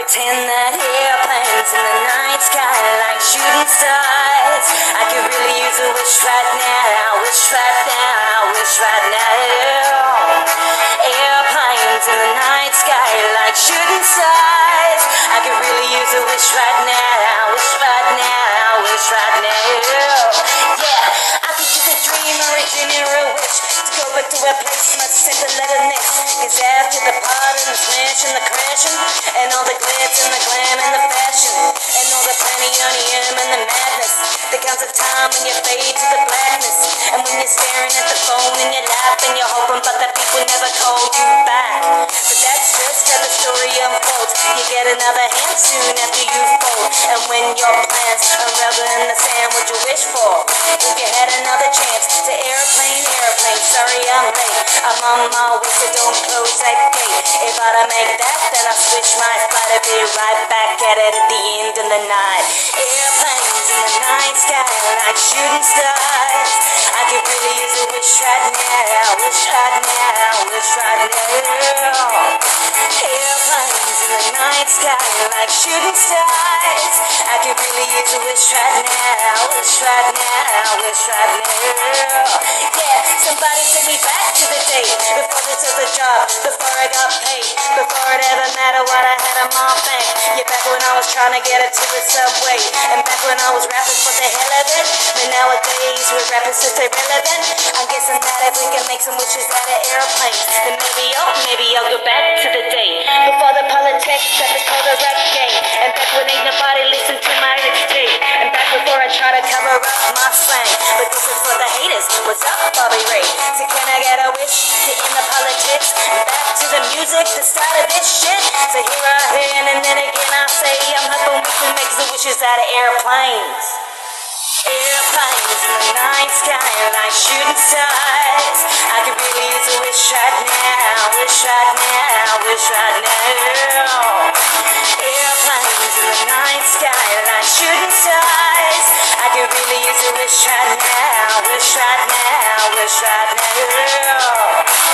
pretend that airplanes in the night sky like shooting stars. I could really use a wish right now, wish right now, wish right now. Back to a place much simpler than this. Cause after the party, the smash and the crashing, and all the glitz and the glam and the fashion, and all the pandemonium and the madness, there comes a time when you fade to the blackness, and when you're staring at the phone in your lap and you're hoping, but that people never call you back. But that's just how the story unfolds. You get another hand soon after you fold, and when your plans unravel in the sand, what you wish for? If you had another chance to sorry I'm. On my way, so don't close that gate. If I don't make that, then I switch my flight. I'll be right back at it at the end of the night. Airplanes in the night sky like shooting stars. I could really use a wish right now, wish right now, wish right now. Airplanes in the night sky like shooting stars. I could really use a wish right now, wish right now, wish right now. Yeah, somebody take me back to the day before this a job, before I got paid, on my bank. Yeah, back when I was trying to get it to the subway, and back when I was rapping for the hell of it. But nowadays we're rapping to stay relevant. I'm guessing that if we can make some wishes out of airplanes, then maybe I'll, maybe I'll go back to the day before the politics that is called the rap game, and back when ain't nobody listened to my mixtape, and back before I try to cover up my slang. But this is for the haters. What's up, Bobby Ray? So can I get a wish the start of this shit. So here I am, and then again I say I'm hoping we can make some wishes out of airplanes. Airplanes in the night sky like shooting stars. I could really use a wish right now, wish right now, wish right now. Airplanes in the night sky like shooting stars. I could really use a wish right now, wish right now, wish right now.